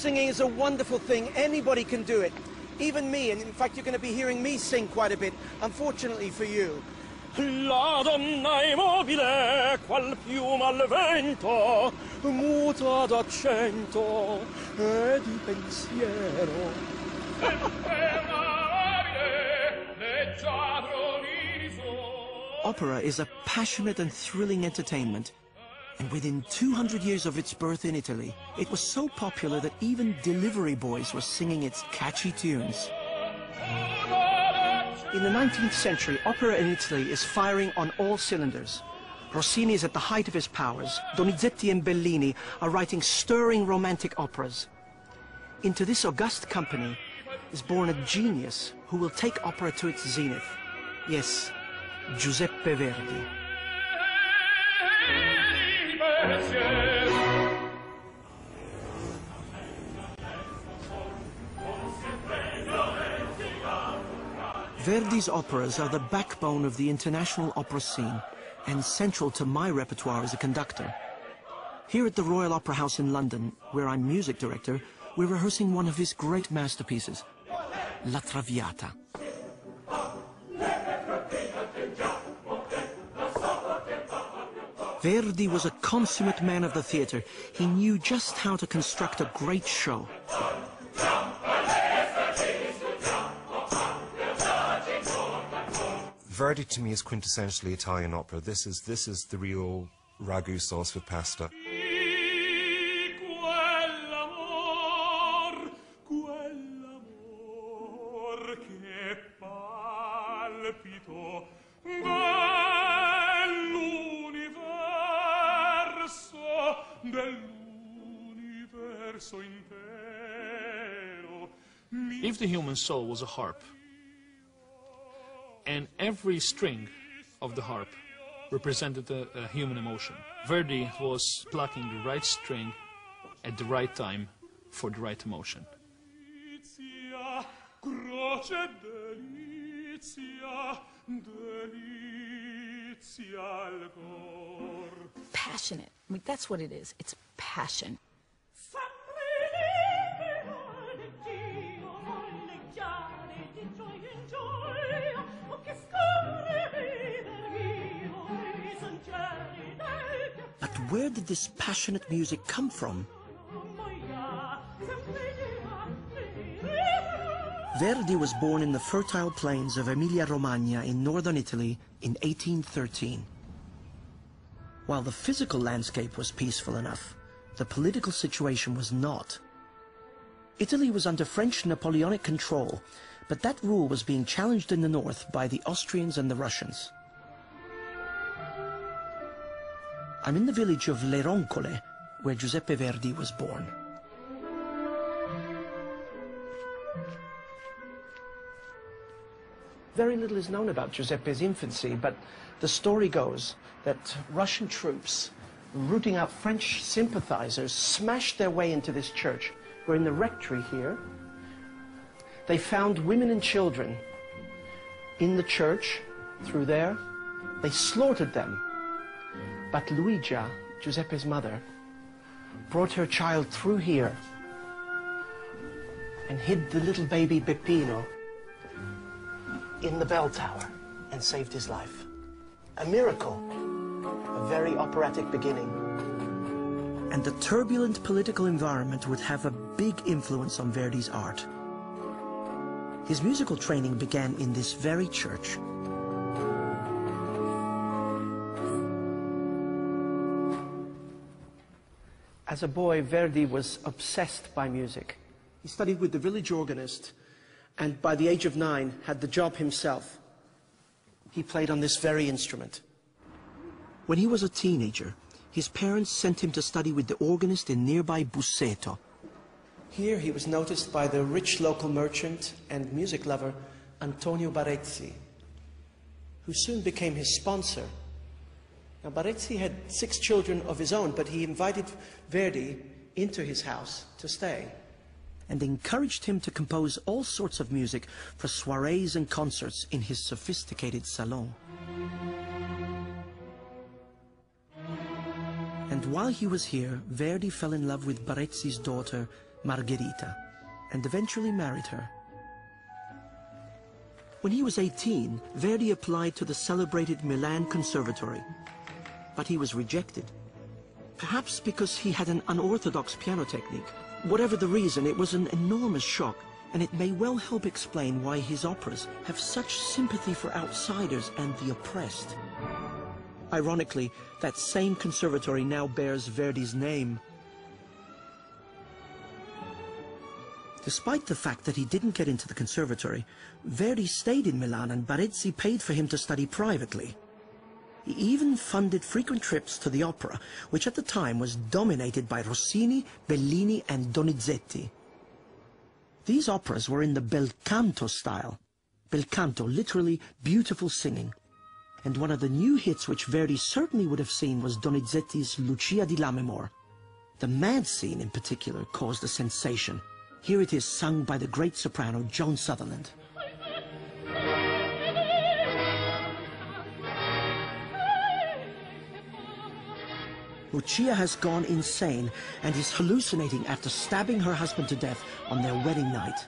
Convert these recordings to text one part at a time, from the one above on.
Singing is a wonderful thing. Anybody can do it. Even me, and in fact, you're going to be hearing me sing quite a bit, unfortunately for you. La donna è mobile, qual piuma al vento, muta d'accento e di pensiero. Opera is a passionate and thrilling entertainment. And within 200 years of its birth in Italy, it was so popular that even delivery boys were singing its catchy tunes. In the 19th century, opera in Italy is firing on all cylinders. Rossini is at the height of his powers. Donizetti and Bellini are writing stirring romantic operas. Into this august company is born a genius who will take opera to its zenith. Yes, Giuseppe Verdi. Verdi's operas are the backbone of the international opera scene and central to my repertoire as a conductor. Here at the Royal Opera House in London, where I'm music director, we're rehearsing one of his great masterpieces, La Traviata. Verdi was a consummate man of the theatre. He knew just how to construct a great show. Verdi to me is quintessentially Italian opera. This is this is the real ragu sauce with pasta. The human soul was a harp, and every string of the harp represented a, a, human emotion. Verdi was plucking the right string at the right time for the right emotion. Passionate. I mean, that's what it is. It's passion. Where did this passionate music come from? Verdi was born in the fertile plains of Emilia-Romagna in northern Italy in 1813. While the physical landscape was peaceful enough, the political situation was not. Italy was under French Napoleonic control, but that rule was being challenged in the north by the Austrians and the Russians. I'm in the village of Le Roncole, where Giuseppe Verdi was born. Very little is known about Giuseppe's infancy, but the story goes that Russian troops, rooting out French sympathizers, smashed their way into this church. We're in the rectory here. They found women and children in the church through there. They slaughtered them but Luigia, Giuseppe's mother, brought her child through here and hid the little baby Peppino in the bell tower and saved his life. A miracle, a very operatic beginning. And the turbulent political environment would have a big influence on Verdi's art. His musical training began in this very church. As a boy, Verdi was obsessed by music. He studied with the village organist and by the age of nine had the job himself. He played on this very instrument. When he was a teenager, his parents sent him to study with the organist in nearby Busseto. Here he was noticed by the rich local merchant and music lover Antonio Barezzi, who soon became his sponsor now, Barezzi had six children of his own, but he invited Verdi into his house to stay and encouraged him to compose all sorts of music for soirees and concerts in his sophisticated salon. And while he was here, Verdi fell in love with Barezzi's daughter, Margherita, and eventually married her. When he was 18, Verdi applied to the celebrated Milan Conservatory, but he was rejected. Perhaps because he had an unorthodox piano technique. Whatever the reason, it was an enormous shock, and it may well help explain why his operas have such sympathy for outsiders and the oppressed. Ironically, that same conservatory now bears Verdi's name. Despite the fact that he didn't get into the conservatory, Verdi stayed in Milan and Barezzi paid for him to study privately. He even funded frequent trips to the opera, which at the time was dominated by Rossini, Bellini and Donizetti. These operas were in the bel canto style. Bel canto, literally beautiful singing. And one of the new hits which Verdi certainly would have seen was Donizetti's Lucia di Lammermoor. The mad scene in particular caused a sensation. Here it is sung by the great soprano Joan Sutherland. Lucia has gone insane and is hallucinating after stabbing her husband to death on their wedding night.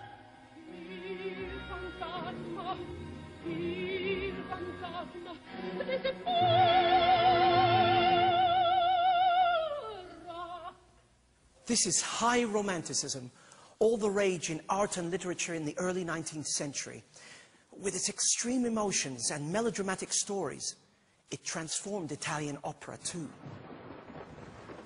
This is high romanticism, all the rage in art and literature in the early 19th century. With its extreme emotions and melodramatic stories, it transformed Italian opera too.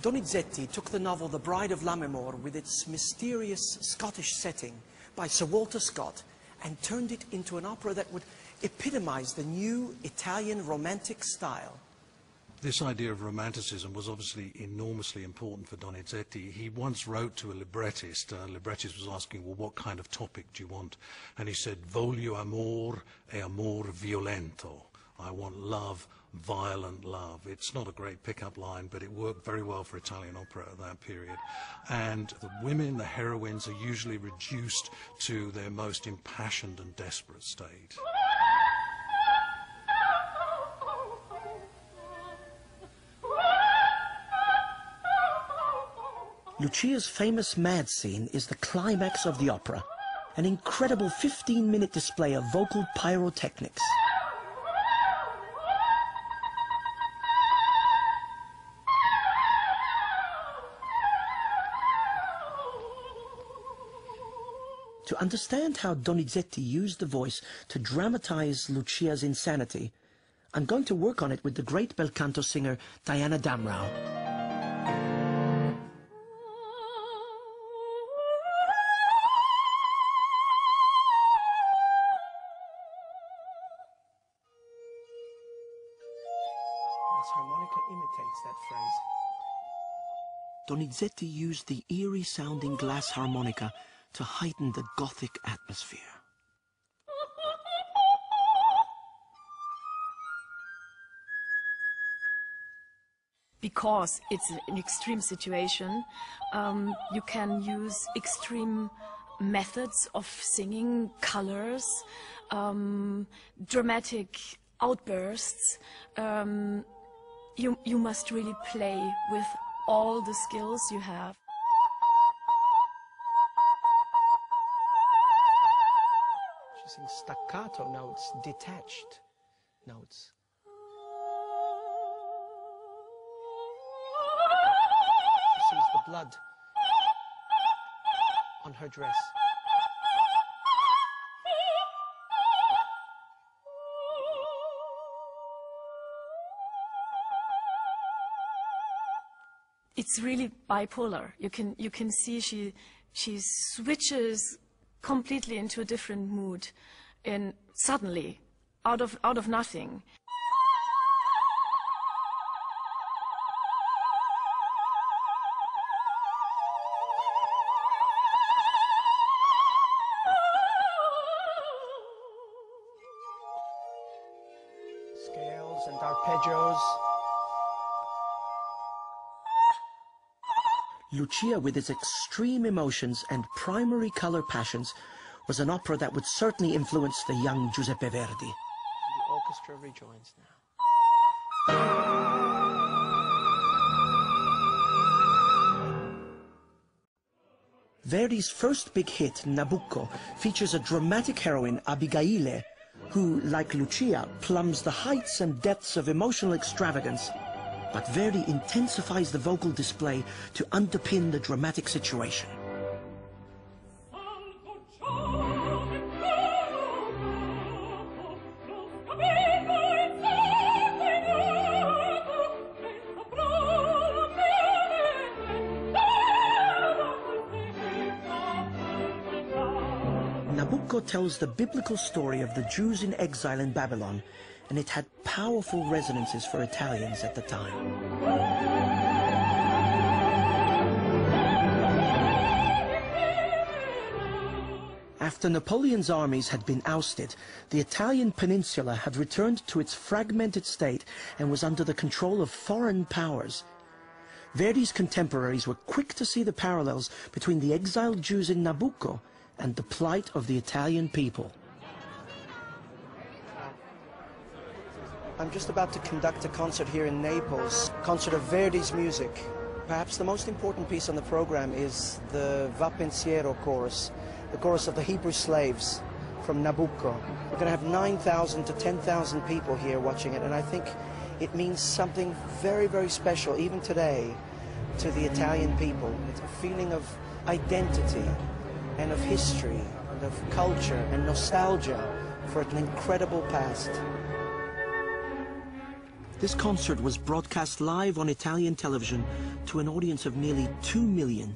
Donizetti took the novel The Bride of Lammermoor with its mysterious Scottish setting by Sir Walter Scott and turned it into an opera that would epitomize the new Italian romantic style. This idea of romanticism was obviously enormously important for Donizetti. He once wrote to a librettist. A librettist was asking, well, what kind of topic do you want? And he said, voglio amor e amor violento. I want love, violent love. It's not a great pickup line, but it worked very well for Italian opera at that period. And the women, the heroines, are usually reduced to their most impassioned and desperate state. Lucia's famous mad scene is the climax of the opera, an incredible 15-minute display of vocal pyrotechnics. To understand how Donizetti used the voice to dramatize Lucia's insanity, I'm going to work on it with the great bel canto singer Diana Damrau. This harmonica imitates that phrase. Donizetti used the eerie sounding glass harmonica to heighten the gothic atmosphere. because it's an extreme situation, um, you can use extreme methods of singing, colors, um, dramatic outbursts. Um, you, you must really play with all the skills you have. Sings staccato notes, detached notes. Sees the blood on her dress. it's really bipolar. You can you can see she she switches completely into a different mood, and suddenly, out of out of nothing. Lucia, with its extreme emotions and primary color passions, was an opera that would certainly influence the young Giuseppe Verdi. The orchestra rejoins now. Verdi's first big hit, Nabucco, features a dramatic heroine, Abigaile, who, like Lucia, plumbs the heights and depths of emotional extravagance. But Verdi intensifies the vocal display to underpin the dramatic situation. Nabucco tells the biblical story of the Jews in exile in Babylon, and it had powerful resonances for Italians at the time. After Napoleon's armies had been ousted, the Italian peninsula had returned to its fragmented state and was under the control of foreign powers. Verdi's contemporaries were quick to see the parallels between the exiled Jews in Nabucco and the plight of the Italian people. I'm just about to conduct a concert here in Naples, concert of Verdi's music. Perhaps the most important piece on the program is the Va Pensiero chorus, the chorus of the Hebrew slaves from Nabucco. We're going to have 9,000 to 10,000 people here watching it, and I think it means something very, very special, even today, to the Italian people. It's a feeling of identity and of history and of culture and nostalgia for an incredible past. This concert was broadcast live on Italian television to an audience of nearly 2 million.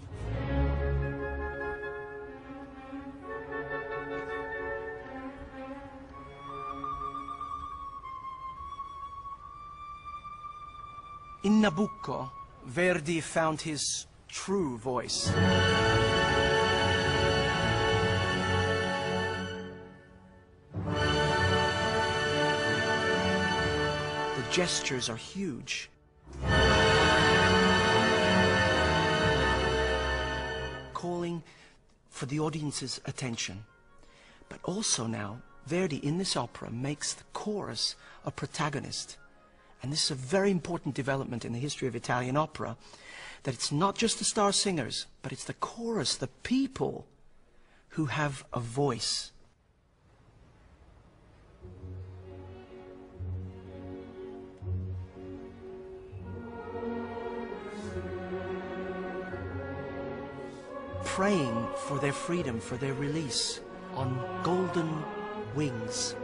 In Nabucco, Verdi found his true voice. Gestures are huge. Calling for the audience's attention. But also now, Verdi in this opera makes the chorus a protagonist. And this is a very important development in the history of Italian opera, that it's not just the star singers, but it's the chorus, the people who have a voice. Praying for their freedom, for their release on golden wings.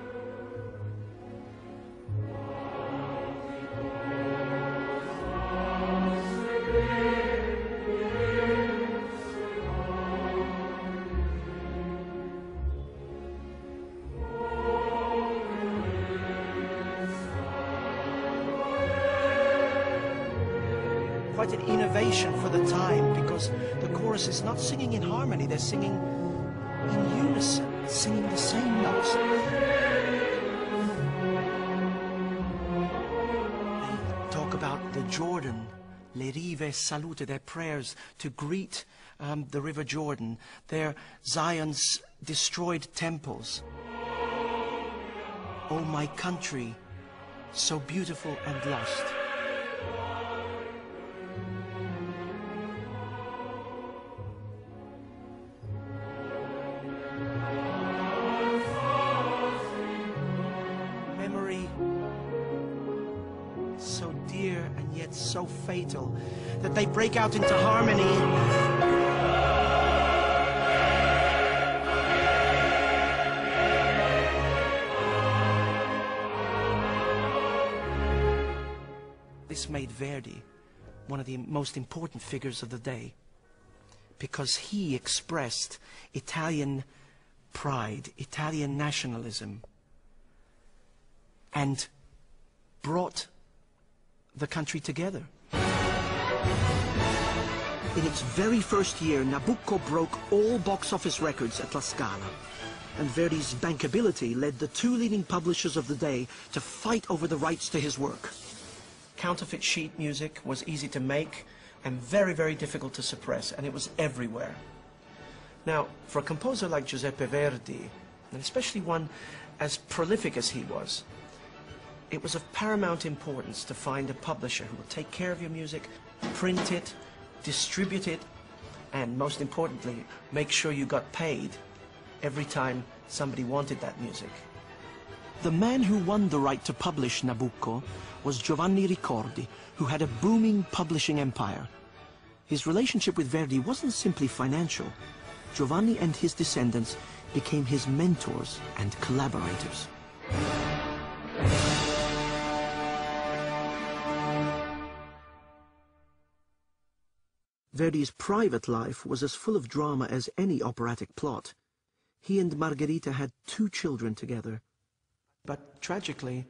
Singing in unison, singing the same notes. They talk about the Jordan, Le Rive Salute, their prayers to greet um, the River Jordan, their Zion's destroyed temples. Oh, my country, so beautiful and lost. Break out into harmony. This made Verdi one of the most important figures of the day because he expressed Italian pride, Italian nationalism, and brought the country together. In its very first year, Nabucco broke all box office records at La Scala. And Verdi's bankability led the two leading publishers of the day to fight over the rights to his work. Counterfeit sheet music was easy to make and very, very difficult to suppress, and it was everywhere. Now, for a composer like Giuseppe Verdi, and especially one as prolific as he was, it was of paramount importance to find a publisher who will take care of your music, print it, distribute it, and most importantly, make sure you got paid every time somebody wanted that music. The man who won the right to publish Nabucco was Giovanni Ricordi, who had a booming publishing empire. His relationship with Verdi wasn't simply financial. Giovanni and his descendants became his mentors and collaborators. Verdi's private life was as full of drama as any operatic plot. He and Margherita had two children together. But tragically,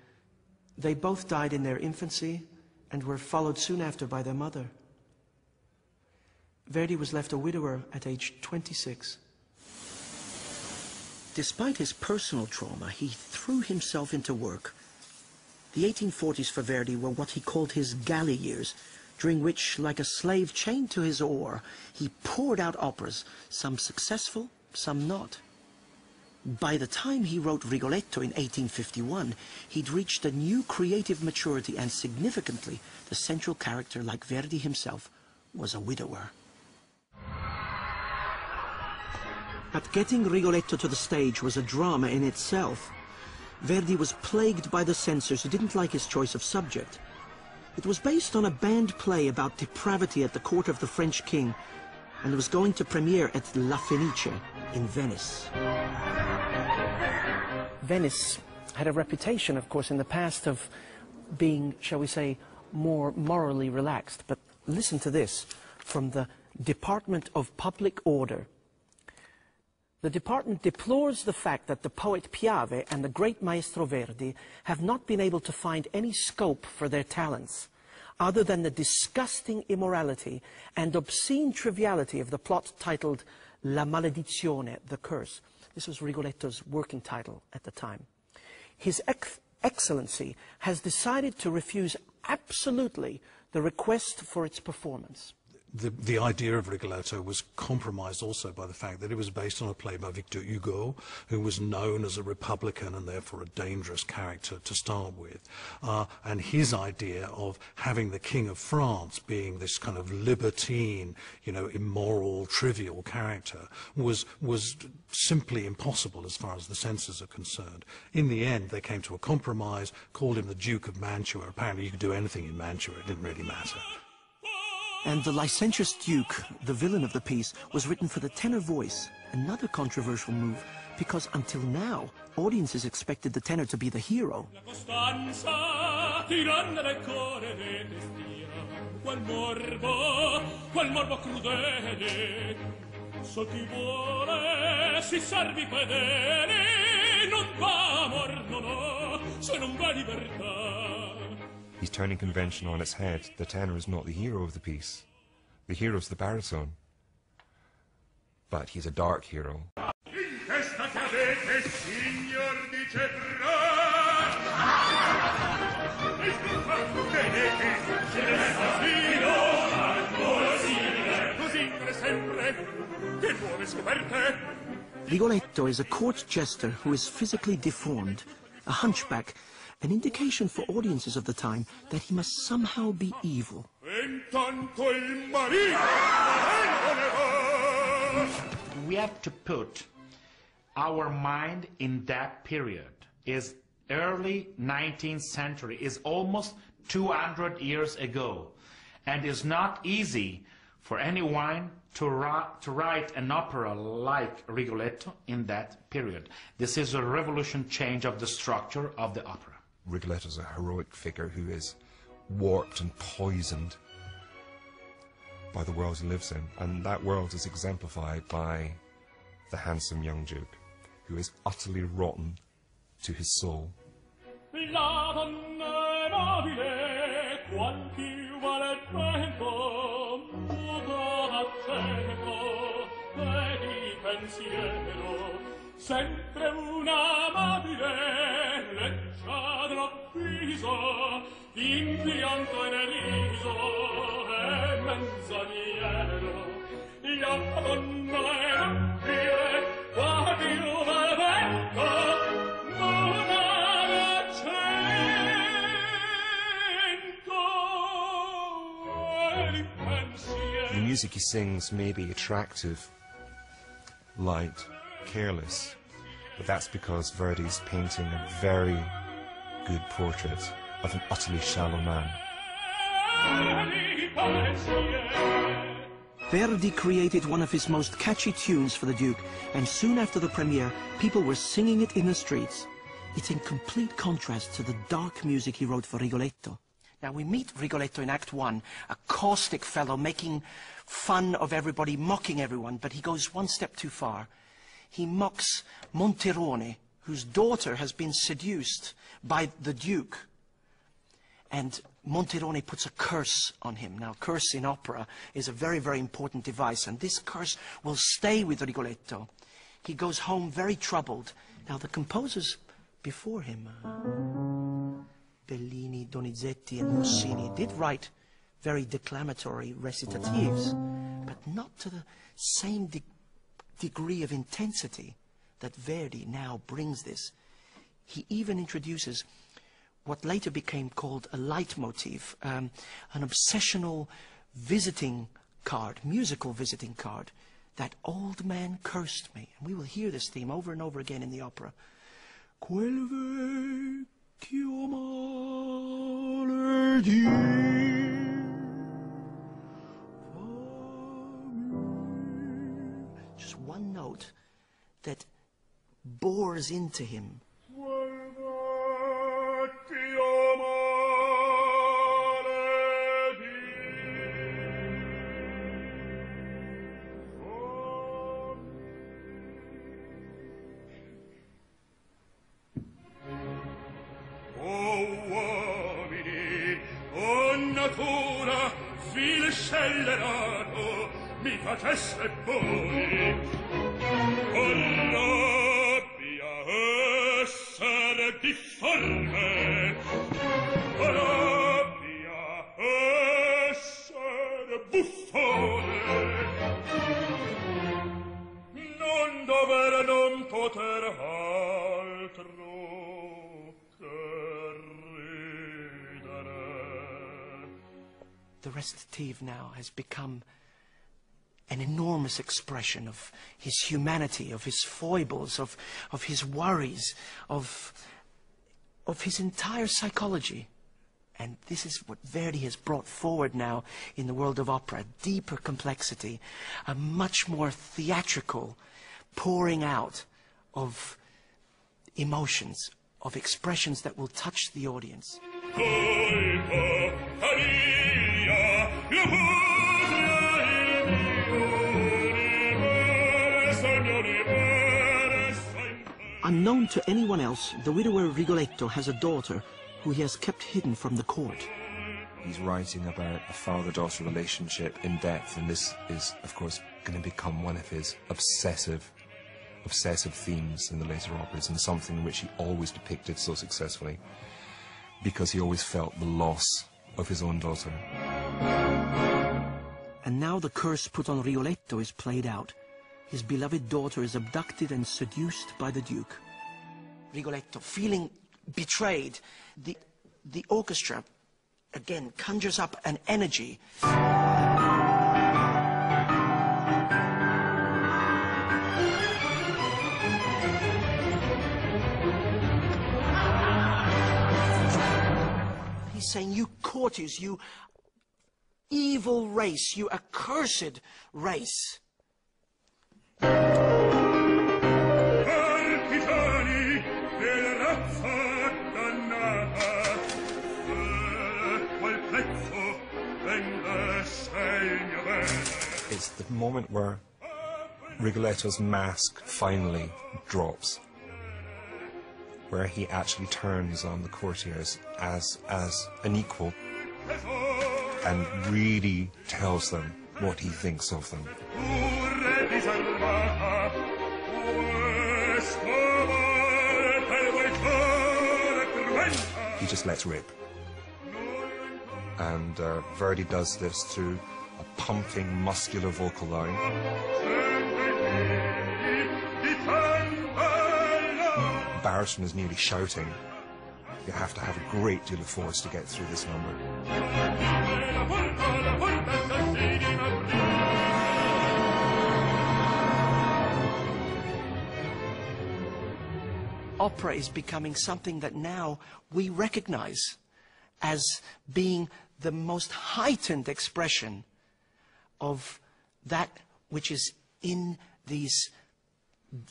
they both died in their infancy and were followed soon after by their mother. Verdi was left a widower at age 26. Despite his personal trauma, he threw himself into work. The 1840s for Verdi were what he called his galley years, during which, like a slave chained to his oar, he poured out operas, some successful, some not. By the time he wrote Rigoletto in 1851, he'd reached a new creative maturity and significantly, the central character, like Verdi himself, was a widower. But getting Rigoletto to the stage was a drama in itself. Verdi was plagued by the censors who didn't like his choice of subject. It was based on a banned play about depravity at the court of the French king and was going to premiere at La Fenice in Venice. Venice had a reputation, of course, in the past of being, shall we say, more morally relaxed. But listen to this from the Department of Public Order. The department deplores the fact that the poet Piave and the great Maestro Verdi have not been able to find any scope for their talents other than the disgusting immorality and obscene triviality of the plot titled La Maledizione, the curse. This was Rigoletto's working title at the time. His ex Excellency has decided to refuse absolutely the request for its performance the, the idea of Rigoletto was compromised also by the fact that it was based on a play by Victor Hugo, who was known as a Republican and therefore a dangerous character to start with. Uh, and his idea of having the King of France being this kind of libertine, you know, immoral, trivial character was, was simply impossible as far as the censors are concerned. In the end, they came to a compromise, called him the Duke of Mantua. Apparently you could do anything in Mantua, it didn't really matter. And The Licentious Duke, the villain of the piece, was written for the tenor voice, another controversial move, because until now, audiences expected the tenor to be the hero. He's turning convention on its head. The tenor is not the hero of the piece. The hero's the baritone. But he's a dark hero. Rigoletto is a court jester who is physically deformed, a hunchback an indication for audiences of the time that he must somehow be evil. We have to put our mind in that period. Is early 19th century, is almost 200 years ago, and is not easy for anyone to, to write an opera like Rigoletto in that period. This is a revolution change of the structure of the opera. Rigoletto is a heroic figure who is warped and poisoned by the world he lives in. And that world is exemplified by the handsome young Duke, who is utterly rotten to his soul. Sempre una amabile viso, in pianto e e menzognero, la donna the music he sings may be attractive, light, careless, but that's because Verdi's painting a very good portrait of an utterly shallow man. Verdi created one of his most catchy tunes for the Duke, and soon after the premiere, people were singing it in the streets. It's in complete contrast to the dark music he wrote for Rigoletto. Now we meet Rigoletto in Act One, a caustic fellow making fun of everybody, mocking everyone, but he goes one step too far. He mocks Monterone, whose daughter has been seduced by the Duke. And Monterone puts a curse on him. Now, curse in opera is a very, very important device, and this curse will stay with Rigoletto. He goes home very troubled. Now, the composers before him, uh, Bellini, Donizetti, and Rossini, did write very declamatory recitatives, but not to the same de degree of intensity that Verdi now brings this. He even introduces what later became called a leitmotif, um, an obsessional visiting card, musical visiting card. That old man cursed me. And we will hear this theme over and over again in the opera. Quel vecchio note that bores into him facesse poi con rabbia essere difforme con rabbia essere buffone non dover non poter altro The recitative now has become an enormous expression of his humanity, of his foibles, of, of his worries, of, of his entire psychology. And this is what Verdi has brought forward now in the world of opera, deeper complexity, a much more theatrical pouring out of emotions, of expressions that will touch the audience. Unknown to anyone else, the widower Rigoletto has a daughter who he has kept hidden from the court. He's writing about a father-daughter relationship in depth, and this is, of course, going to become one of his obsessive, obsessive themes in the later operas, and something which he always depicted so successfully, because he always felt the loss of his own daughter. And now the curse put on Rigoletto is played out his beloved daughter is abducted and seduced by the Duke. Rigoletto, feeling betrayed, the, the orchestra, again, conjures up an energy. He's saying, you courtiers, you evil race, you accursed race. It's the moment where Rigoletto's mask finally drops, where he actually turns on the courtiers as, as an equal and really tells them what he thinks of them. He just lets rip. And uh, Verdi does this through a pumping, muscular vocal line. Baritone is nearly shouting. You have to have a great deal of force to get through this number. Opera is becoming something that now we recognize as being the most heightened expression of that which is in these,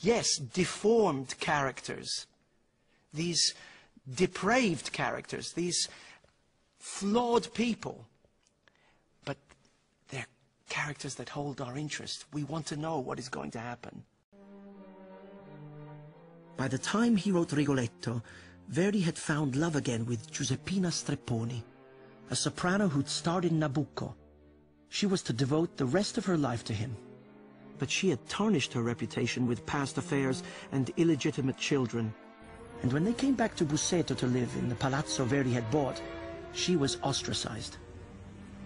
yes, deformed characters, these depraved characters, these flawed people. But they're characters that hold our interest. We want to know what is going to happen. By the time he wrote Rigoletto, Verdi had found love again with Giuseppina Strepponi, a soprano who'd starred in Nabucco. She was to devote the rest of her life to him. But she had tarnished her reputation with past affairs and illegitimate children. And when they came back to Busseto to live in the palazzo Verdi had bought, she was ostracized.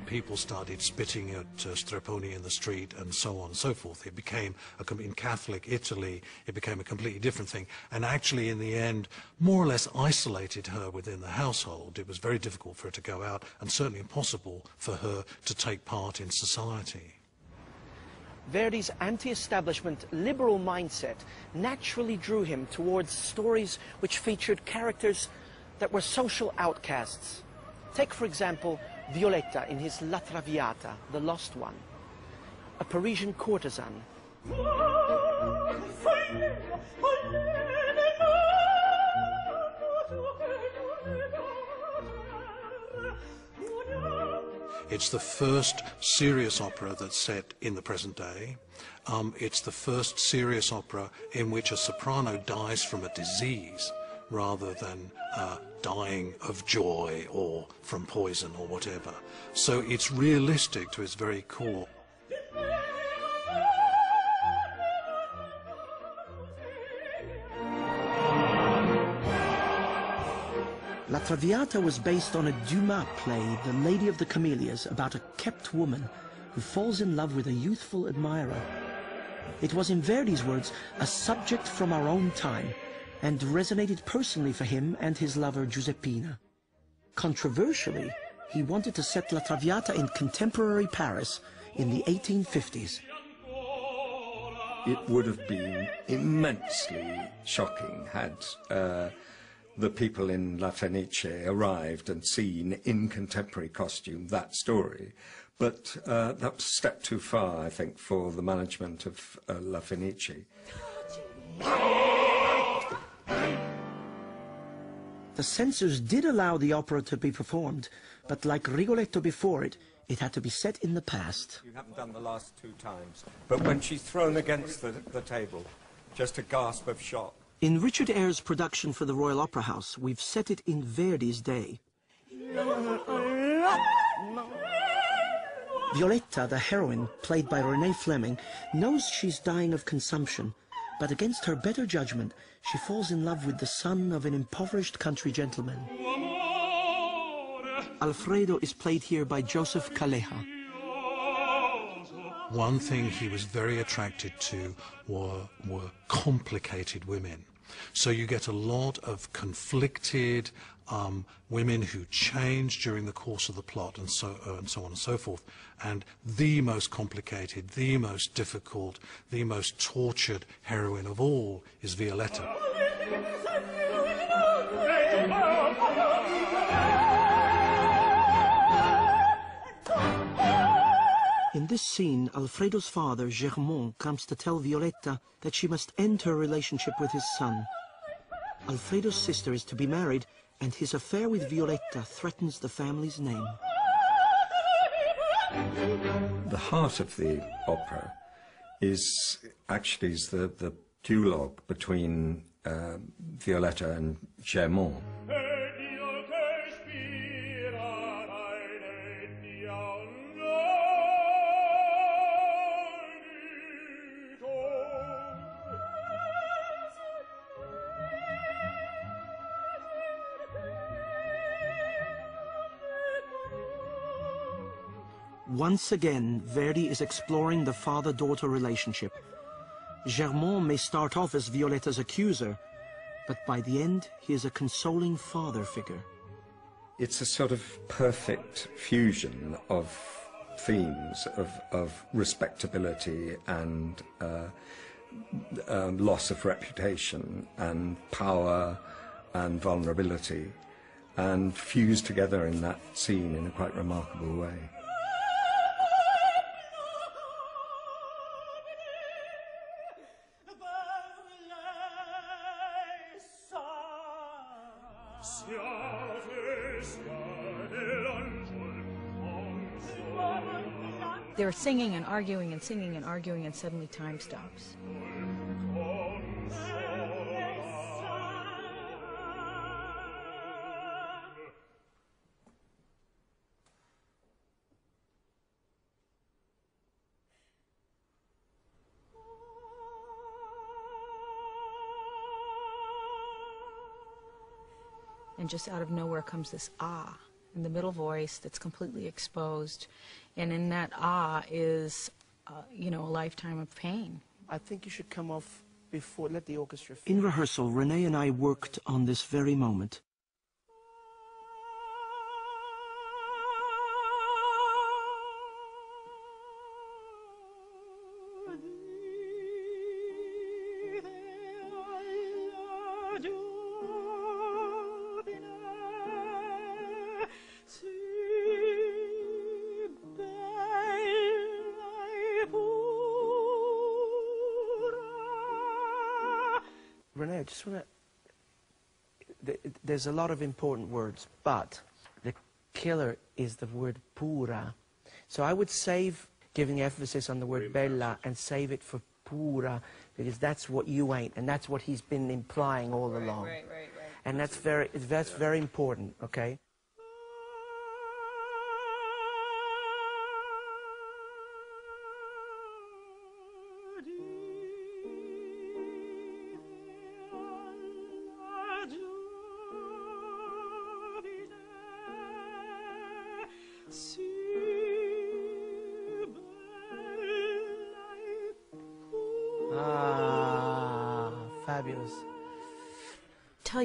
People started spitting at uh, in the street and so on and so forth. It became, a, in Catholic Italy, it became a completely different thing. And actually, in the end, more or less isolated her within the household. It was very difficult for her to go out and certainly impossible for her to take part in society. Verdi's anti-establishment liberal mindset naturally drew him towards stories which featured characters that were social outcasts. Take, for example, Violetta in his La Traviata, The Lost One, a Parisian courtesan. It's the first serious opera that's set in the present day. Um, it's the first serious opera in which a soprano dies from a disease rather than uh, dying of joy or from poison or whatever. So it's realistic to its very core. La Traviata was based on a Dumas play, The Lady of the Camellias, about a kept woman who falls in love with a youthful admirer. It was, in Verdi's words, a subject from our own time, and resonated personally for him and his lover Giuseppina. Controversially, he wanted to set La Traviata in contemporary Paris in the 1850s. It would have been immensely shocking had uh, the people in La Fenice arrived and seen in contemporary costume that story. But uh, that was a step too far, I think, for the management of uh, La Fenice. The censors did allow the opera to be performed, but like Rigoletto before it, it had to be set in the past. You haven't done the last two times. But when she's thrown against the, the table, just a gasp of shock. In Richard Eyre's production for the Royal Opera House, we've set it in Verdi's day. Violetta, the heroine, played by Renee Fleming, knows she's dying of consumption, but against her better judgment, she falls in love with the son of an impoverished country gentleman. Alfredo is played here by Joseph Calleja. One thing he was very attracted to were, were complicated women. So you get a lot of conflicted um, women who change during the course of the plot and so, uh, and so on and so forth. And the most complicated, the most difficult, the most tortured heroine of all is Violetta. In this scene, Alfredo's father, Germont, comes to tell Violetta that she must end her relationship with his son. Alfredo's sister is to be married, and his affair with Violetta threatens the family's name. The heart of the opera is actually is the, the duologue between uh, Violetta and Germont. Once again, Verdi is exploring the father-daughter relationship. Germont may start off as Violetta's accuser, but by the end, he is a consoling father figure. It's a sort of perfect fusion of themes of, of respectability and uh, um, loss of reputation and power and vulnerability and fused together in that scene in a quite remarkable way. Singing and arguing and singing and arguing, and suddenly time stops. And just out of nowhere comes this ah in the middle voice that's completely exposed. And in that ah is, uh, you know, a lifetime of pain. I think you should come off before, let the orchestra... In rehearsal, Renee and I worked on this very moment. Renee, I just want to... There's a lot of important words, but the killer is the word pura. So I would save giving emphasis on the word bella and save it for pura, because that's what you ain't, and that's what he's been implying all Right, along. right, right, right. And that's very, that's very important, okay?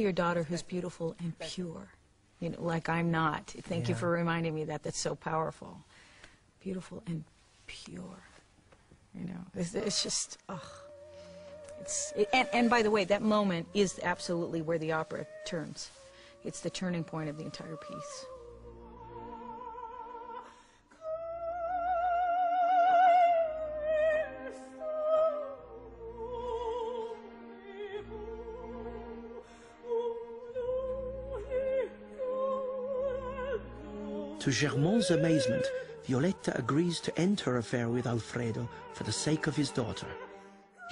Your daughter who's beautiful and pure. You know, like I'm not. Thank you for reminding me that. That's so powerful. Beautiful and pure. You know, it's, it's just, ugh. It's, it, and, and by the way, that moment is absolutely where the opera turns. It's the turning point of the entire piece. To Germont's amazement, Violetta agrees to end her affair with Alfredo for the sake of his daughter.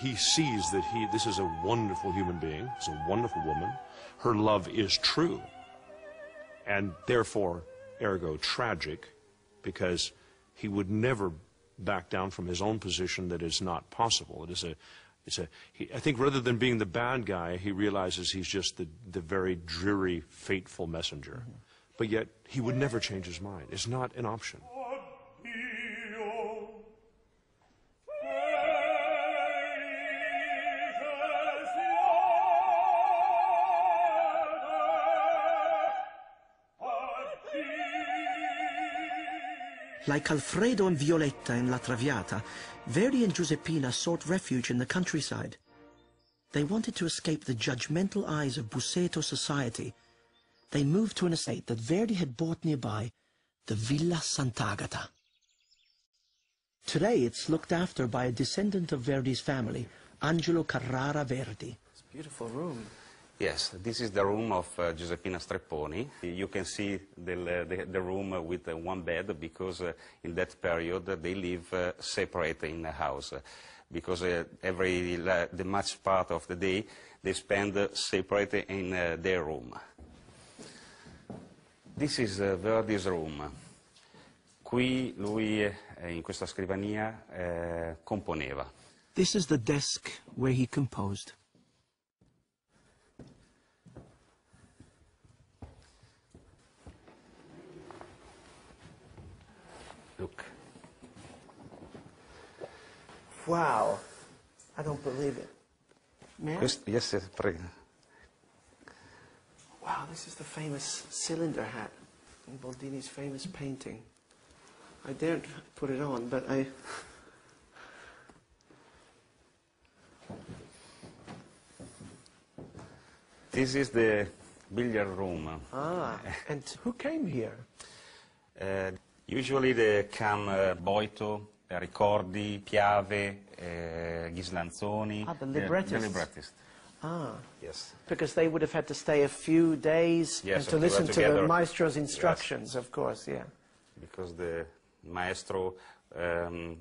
He sees that he this is a wonderful human being, it's a wonderful woman. Her love is true. And therefore, ergo tragic, because he would never back down from his own position that is not possible. It is a it's a he, I think rather than being the bad guy, he realizes he's just the, the very dreary, fateful messenger. Mm-hmm. But yet he would never change his mind. It's not an option. Like Alfredo and Violetta in La Traviata, Verdi and Giuseppina sought refuge in the countryside. They wanted to escape the judgmental eyes of Busseto society. They moved to an estate that Verdi had bought nearby, the Villa Sant'Agata. Today it's looked after by a descendant of Verdi's family, Angelo Carrara Verdi. It's a beautiful room. Yes, this is the room of uh, Giuseppina Strepponi. You can see the, the, the room with uh, one bed because uh, in that period uh, they live uh, separate in the house. uh, because uh, every la- the much part of the day they spend uh, separate in uh, their room. This is uh, Verdi's room. Qui lui eh, in questa scrivania eh, componeva. This is the desk where he composed. Look. Wow. I don't believe it. Man, Quest- yes, yes, prego. Ah, this is the famous cylinder hat in Boldini's famous painting. I daren't put it on, but I. This is the billiard room. Ah, and who came here? Uh, usually they come uh, Boito, Ricordi, Piave, uh, Ghislanzoni. Ah, the librettist. The, the librettist. Ah, Yes. because they would have had to stay a few days Yes, and to and they were listen to the maestro's instructions, of course, yeah. Because the maestro ehm,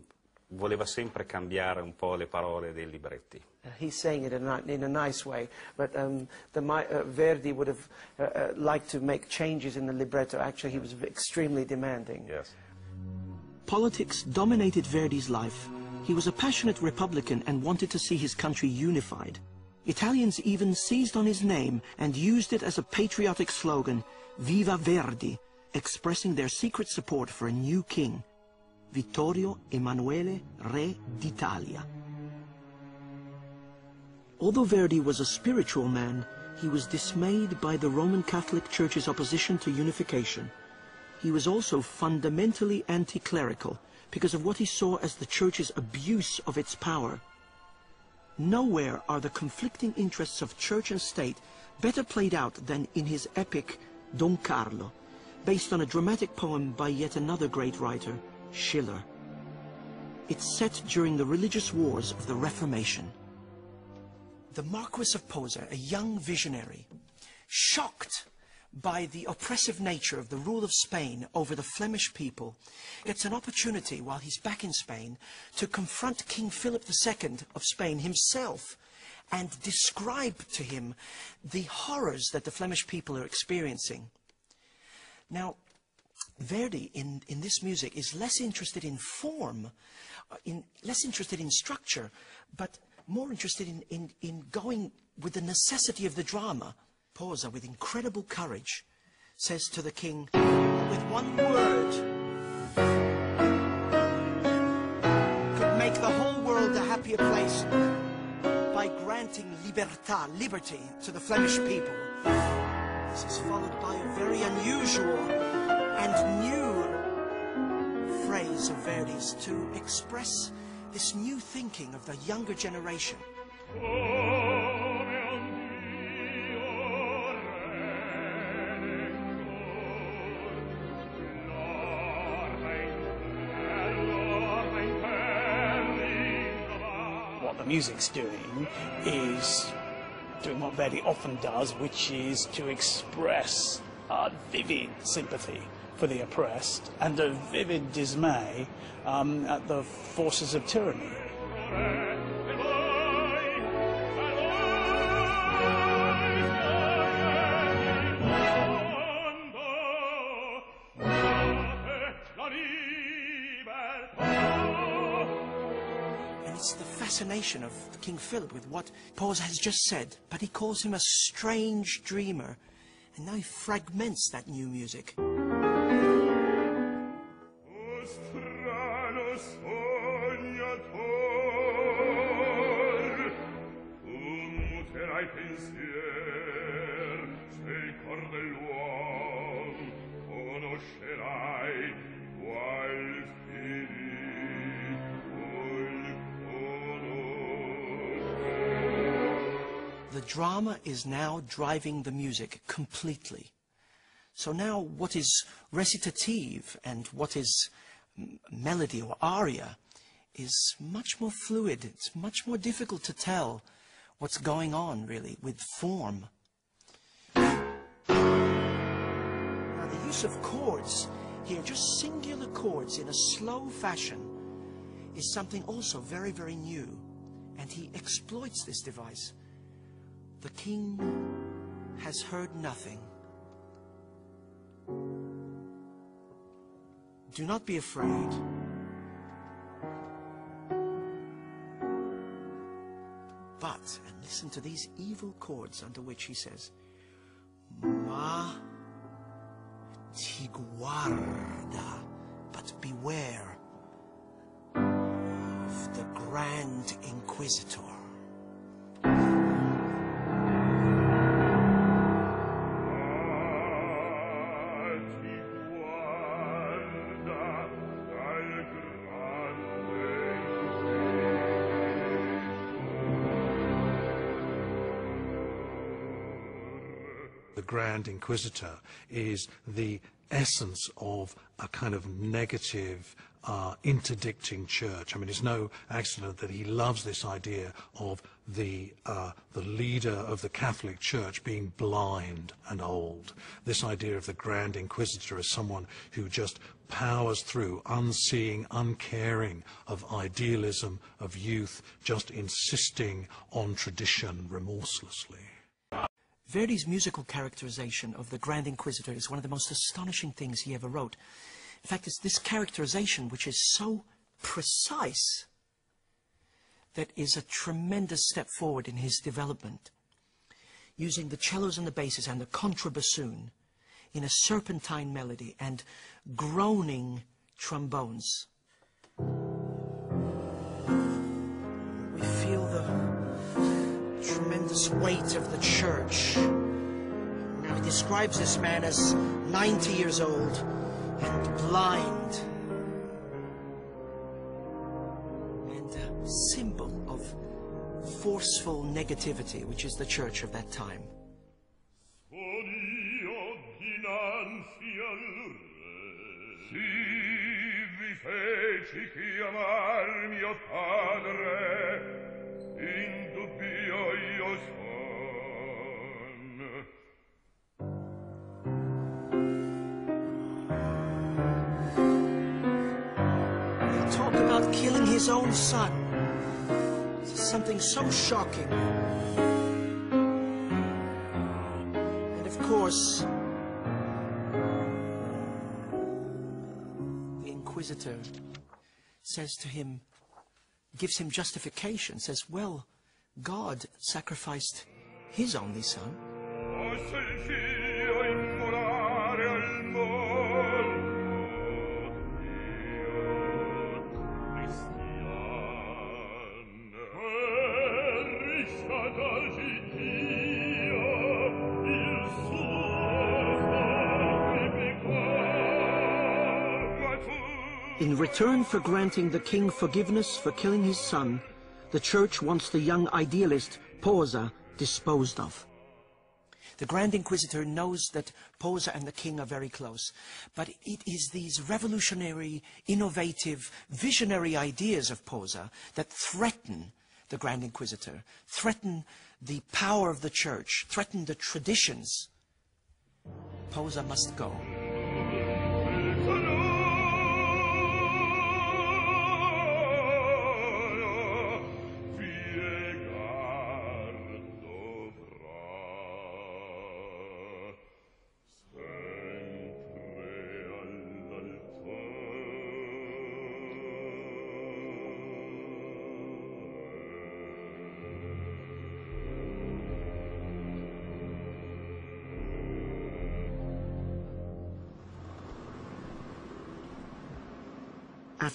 voleva sempre cambiare un po' le parole dei libretti. Uh, he's saying it in a, in a nice way, but um, the, Mi- uh, Verdi would have uh, uh, liked to make changes in the libretto. Actually, he was extremely demanding. Yes. Politics dominated Verdi's life. He was a passionate Republican and wanted to see his country unified. Italians even seized on his name and used it as a patriotic slogan, Viva Verdi, expressing their secret support for a new king, Vittorio Emanuele Re d'Italia. Although Verdi was a spiritual man, he was dismayed by the Roman Catholic Church's opposition to unification. He was also fundamentally anti-clerical because of what he saw as the Church's abuse of its power. Nowhere are the conflicting interests of church and state better played out than in his epic Don Carlo, based on a dramatic poem by yet another great writer, Schiller. It's set during the religious wars of the Reformation. The Marquis of Posa, a young visionary, shocked by the oppressive nature of the rule of Spain over the Flemish people, gets an opportunity while he's back in Spain to confront King Philip II of Spain himself and describe to him the horrors that the Flemish people are experiencing. Now, Verdi in, in this music is less interested in form, uh, in, less interested in structure, but more interested in, in, in going with the necessity of the drama. Posa, with incredible courage, says to the king, with one word, could make the whole world a happier place by granting libertà, liberty, to the Flemish people. This is followed by a very unusual and new phrase of Verdi's to express this new thinking of the younger generation. Oh, music's doing is doing what Verdi often does, which is to express a vivid sympathy for the oppressed and a vivid dismay um, at the forces of tyranny. Of King Philip with what Posa has just said, but he calls him a strange dreamer, and now he fragments that new music. The drama is now driving the music completely. So now what is recitative and what is melody or aria is much more fluid. It's much more difficult to tell what's going on really with form. Now the use of chords here, just singular chords in a slow fashion, is something also very, very new. And he exploits this device. The king has heard nothing. Do not be afraid. But, and listen to these evil chords under which he says, Ma ti guarda, but beware of the Grand Inquisitor. Grand Inquisitor is the essence of a kind of negative, uh, interdicting church. I mean, it's no accident that he loves this idea of the, uh, the leader of the Catholic Church being blind and old. This idea of the Grand Inquisitor as someone who just powers through, unseeing, uncaring of idealism, of youth, just insisting on tradition remorselessly. Verdi's musical characterization of the Grand Inquisitor is one of the most astonishing things he ever wrote. In fact, it's this characterization which is so precise that is a tremendous step forward in his development. Using the cellos and the basses and the contrabassoon in a serpentine melody and groaning trombones. The weight of the church. Now he describes this man as 90 years old and blind. And a symbol of forceful negativity, which is the church of that time. Feci chiamar mio padre, in talk about killing his own son. Something so shocking. And of course, the Inquisitor says to him, gives him justification, says, well, God sacrificed his only son. In return for granting the king forgiveness for killing his son, the church wants the young idealist, Posa, disposed of. The Grand Inquisitor knows that Posa and the king are very close, but it is these revolutionary, innovative, visionary ideas of Posa that threaten the Grand Inquisitor, threaten the power of the church, threaten the traditions. Posa must go.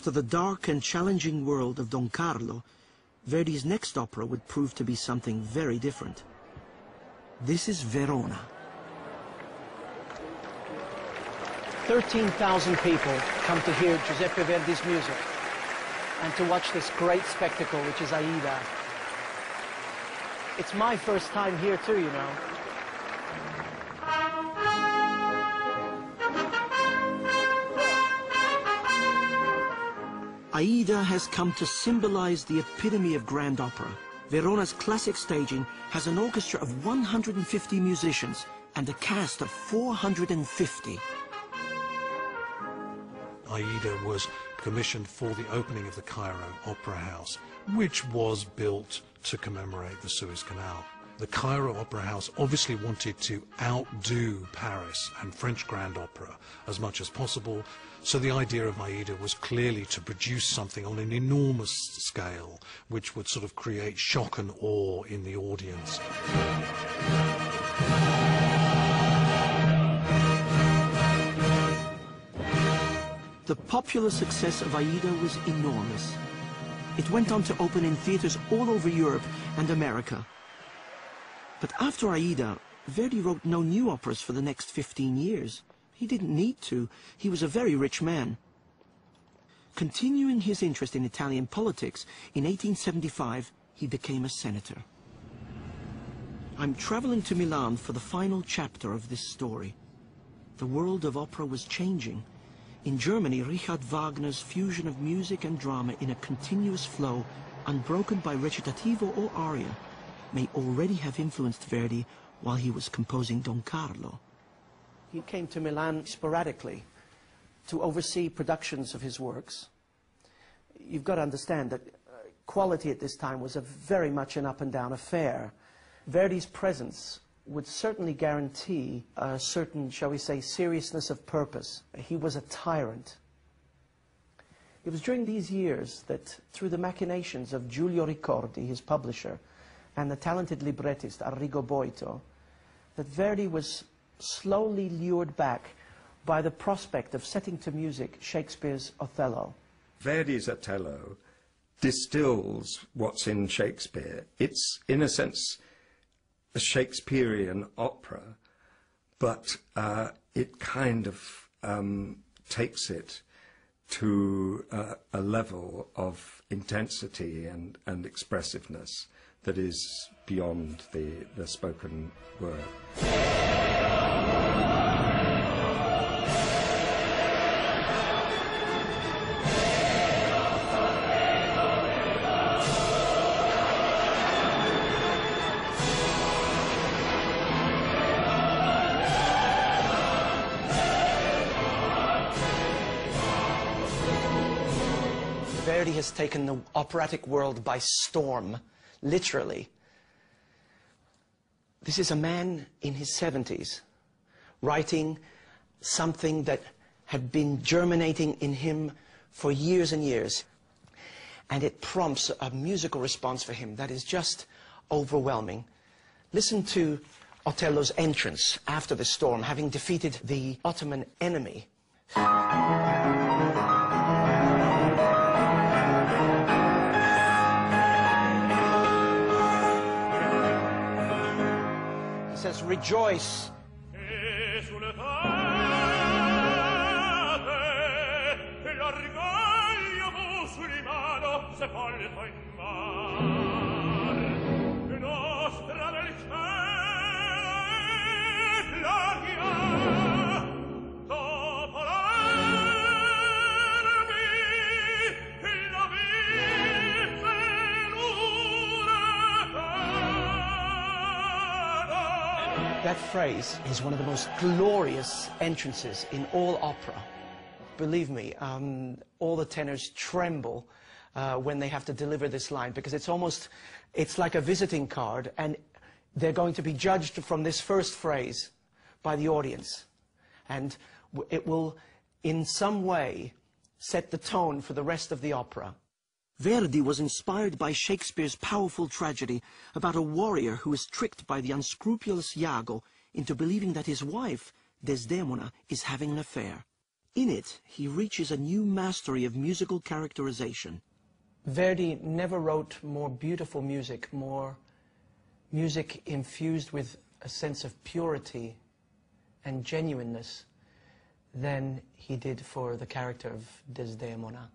After the dark and challenging world of Don Carlo, Verdi's next opera would prove to be something very different. This is Verona. 13,000 people come to hear Giuseppe Verdi's music and to watch this great spectacle, which is Aida. It's my first time here too, you know. Aida has come to symbolize the epitome of grand opera. Verona's classic staging has an orchestra of 150 musicians and a cast of 450. Aida was commissioned for the opening of the Cairo Opera House, which was built to commemorate the Suez Canal. The Cairo Opera House obviously wanted to outdo Paris and French Grand Opera as much as possible, so the idea of Aida was clearly to produce something on an enormous scale, which would sort of create shock and awe in the audience. The popular success of Aida was enormous. It went on to open in theaters all over Europe and America. But after Aida, Verdi wrote no new operas for the next 15 years. He didn't need to. He was a very rich man. Continuing his interest in Italian politics, in 1875 he became a senator. I'm traveling to Milan for the final chapter of this story. The world of opera was changing. In Germany, Richard Wagner's fusion of music and drama in a continuous flow, unbroken by recitativo or aria, may already have influenced Verdi while he was composing Don Carlo. He came to Milan sporadically to oversee productions of his works. You've got to understand that uh, quality at this time was a very much an up and down affair. Verdi's presence would certainly guarantee a certain, shall we say, seriousness of purpose. He was a tyrant. It was during these years that, through the machinations of Giulio Ricordi, his publisher, and the talented librettist Arrigo Boito, that Verdi was slowly lured back by the prospect of setting to music Shakespeare's Othello. Verdi's Othello distills what's in Shakespeare. It's, in a sense, a Shakespearean opera, but uh, it kind of um, takes it to uh, a level of intensity and, and expressiveness that is beyond the, the spoken word. Verdi has taken the operatic world by storm, literally. This is a man in his 70s writing something that had been germinating in him for years and years. And it prompts a musical response for him that is just overwhelming. Listen to Othello's entrance after the storm, having defeated the Ottoman enemy. Rejoice. That phrase is one of the most glorious entrances in all opera. Believe me, um, all the tenors tremble uh, when they have to deliver this line because it's almost, it's like a visiting card and they're going to be judged from this first phrase by the audience. And it will, in some way, set the tone for the rest of the opera. Verdi was inspired by Shakespeare's powerful tragedy about a warrior who is tricked by the unscrupulous Iago into believing that his wife, Desdemona, is having an affair. In it, he reaches a new mastery of musical characterization. Verdi never wrote more beautiful music, more music infused with a sense of purity and genuineness than he did for the character of Desdemona.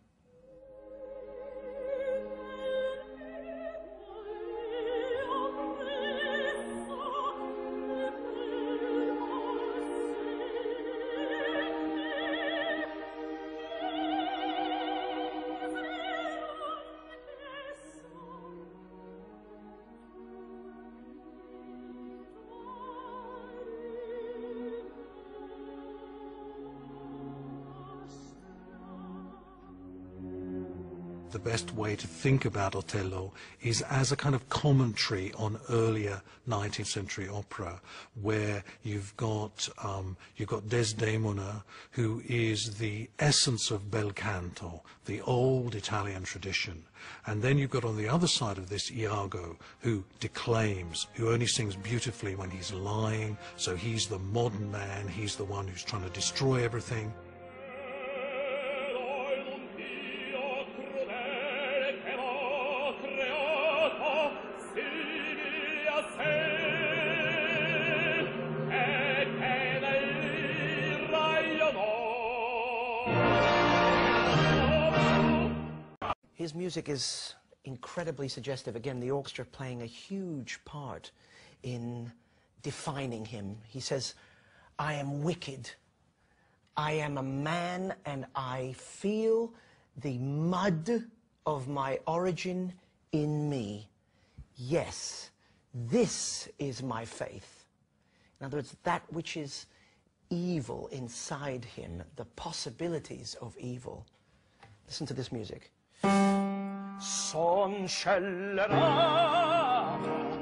Way to think about Othello is as a kind of commentary on earlier 19th century opera, where you've got um, you've got Desdemona, who is the essence of bel canto, the old Italian tradition, and then you've got on the other side of this Iago, who declaims, who only sings beautifully when he's lying. So he's the modern man. He's the one who's trying to destroy everything. Music is incredibly suggestive. Again, the orchestra playing a huge part in defining him. He says, I am wicked. I am a man and I feel the mud of my origin in me. Yes, this is my faith. In other words, that which is evil inside him, the possibilities of evil. Listen to this music. Son scellerà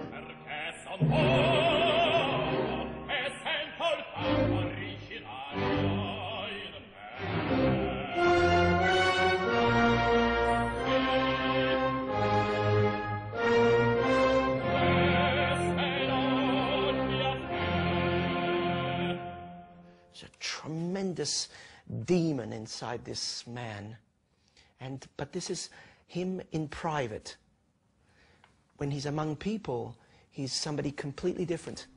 perché son buono e sento il There's a tremendous demon inside this man. And, but this is him in private. When he's among people, he's somebody completely different.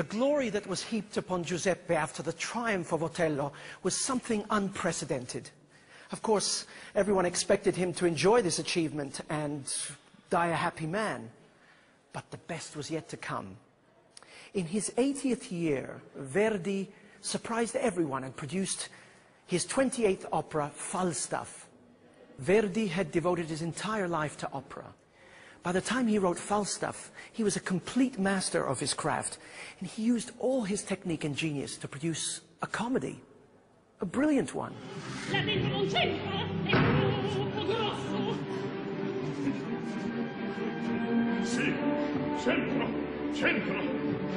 The glory that was heaped upon Giuseppe after the triumph of Otello was something unprecedented. Of course, everyone expected him to enjoy this achievement and die a happy man. But the best was yet to come. In his 80th year, Verdi surprised everyone and produced his 28th opera, Falstaff. Verdi had devoted his entire life to opera. By the time he wrote Falstaff, he was a complete master of his craft, and he used all his technique and genius to produce a comedy, a brilliant one. Là dentro non c'entra, è troppo grosso. Sì, c'entro, c'entro.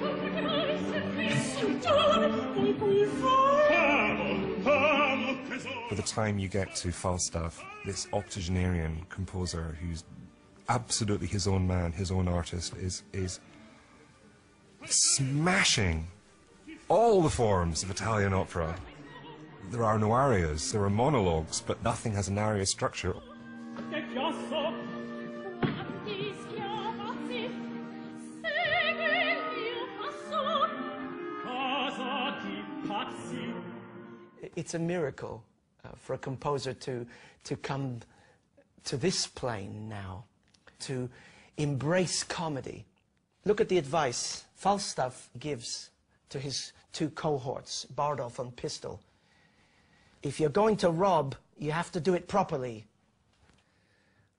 Come mai servizio tale, poi puoi fare? Amo, amo, tesoro. By the time you get to Falstaff, this octogenarian composer who's absolutely his own man, his own artist, is, is smashing all the forms of Italian opera. There are no arias, there are monologues, but nothing has an aria structure. It's a miracle uh, for a composer to, to come to this plane now, to embrace comedy. Look at the advice Falstaff gives to his two cohorts, Bardolph and Pistol. If you're going to rob, you have to do it properly.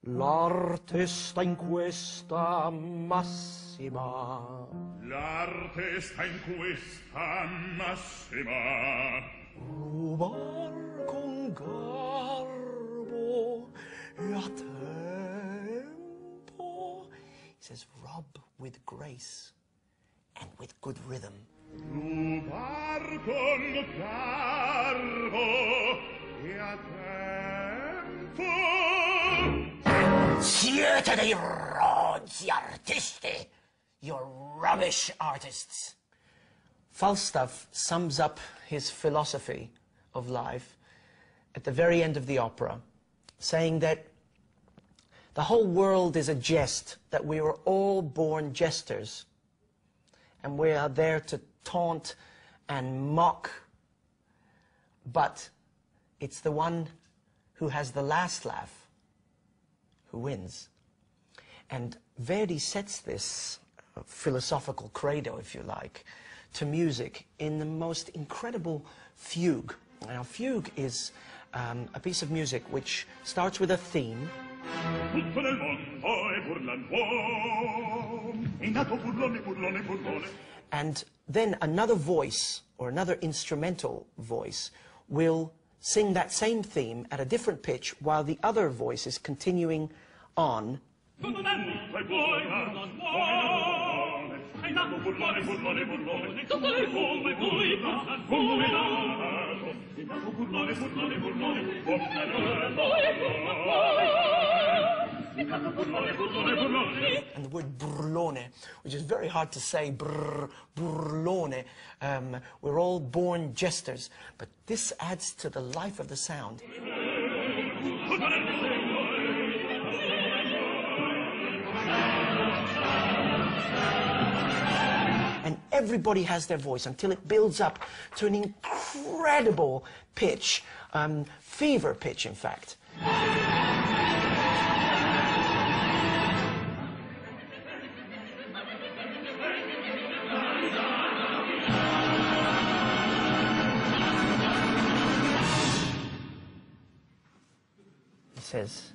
L'arte sta in questa massima. L'arte sta in questa massima. Rubar con garbo e a tempo. He says, rob with grace and with good rhythm. Rubar con garbo a tempo. Siete dei rozzi artisti! You're rubbish artists! Falstaff sums up his philosophy of life at the very end of the opera, saying that the whole world is a jest, that we were all born jesters, and we are there to taunt and mock, but it's the one who has the last laugh who wins. And Verdi sets this philosophical credo, if you like, to music in the most incredible fugue. Now, fugue is um, a piece of music which starts with a theme, Tutto nel mondo è burlando. È nato burlone, burlone, burlone. and then another voice or another instrumental voice will sing that same theme at a different pitch while the other voice is continuing on And the word burlone, which is very hard to say, brr. Um, we're all born jesters, but this adds to the life of the sound. And everybody has their voice until it builds up to an incredible pitch, um, fever pitch, in fact. Says,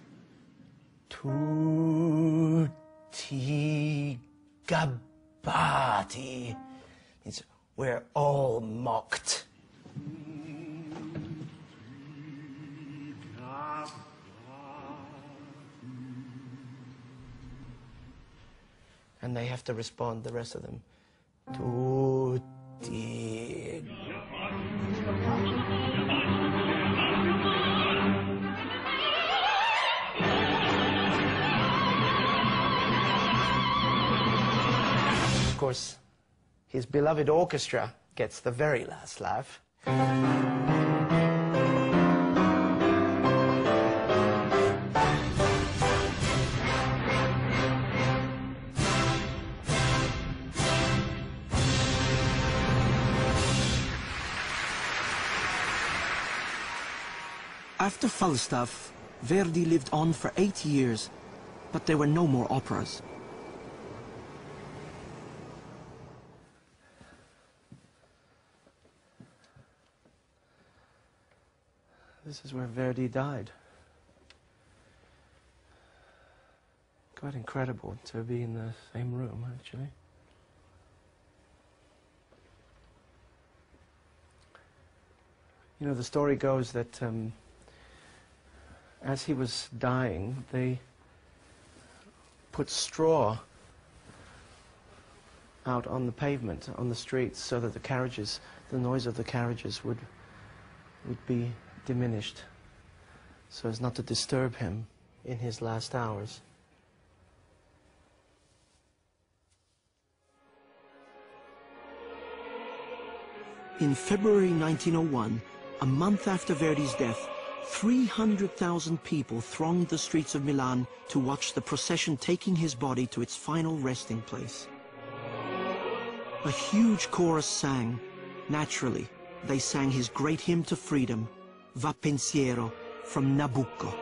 Tutti gabbati. Means we're all mocked. And they have to respond, the rest of them. Tutti course, his beloved orchestra gets the very last laugh. After Falstaff, Verdi lived on for eight years, but there were no more operas. This is where Verdi died. Quite incredible to be in the same room, actually. You know, the story goes that um, as he was dying, they put straw out on the pavement, on the streets, so that the carriages, the noise of the carriages would, would be diminished, so as not to disturb him in his last hours. In February 1901, a month after Verdi's death, 300,000 people thronged the streets of Milan to watch the procession taking his body to its final resting place. A huge chorus sang. Naturally, they sang his great hymn to freedom, Va Pensiero, from Nabucco.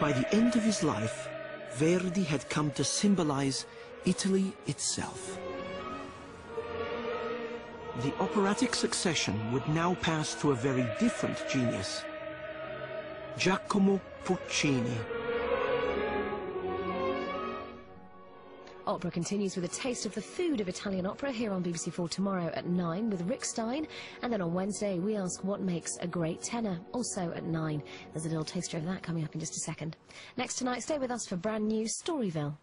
By the end of his life, Verdi had come to symbolize Italy itself. The operatic succession would now pass to a very different genius, Giacomo Puccini. Opera continues with a taste of the food of Italian opera here on BBC4 tomorrow at 9 with Rick Stein. And then on Wednesday, we ask what makes a great tenor, also at 9. There's a little taster of that coming up in just a second. Next tonight, stay with us for brand new Storyville.